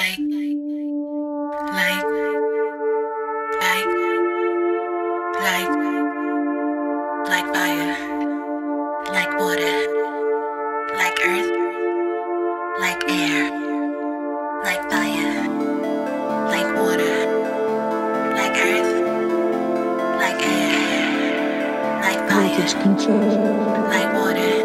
like, like, like, like, like fire, like water, like earth, like air, like fire, like water, like earth, like air, like fire, like water,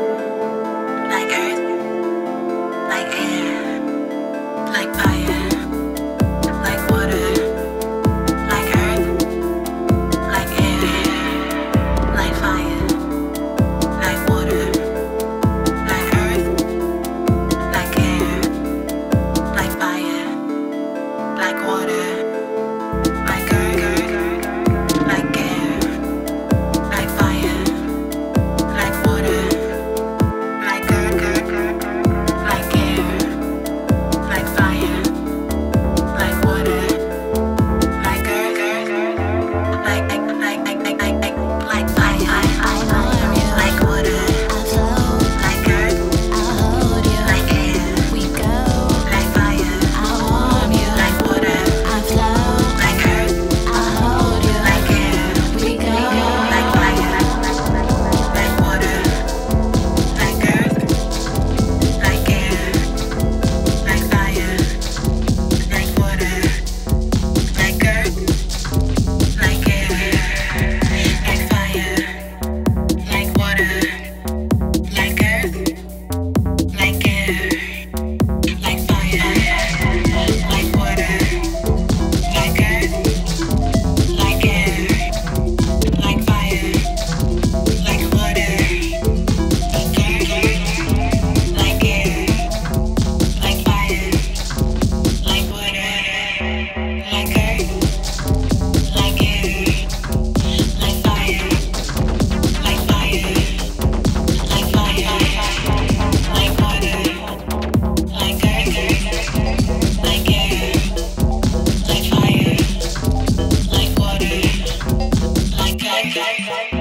Hey, hey.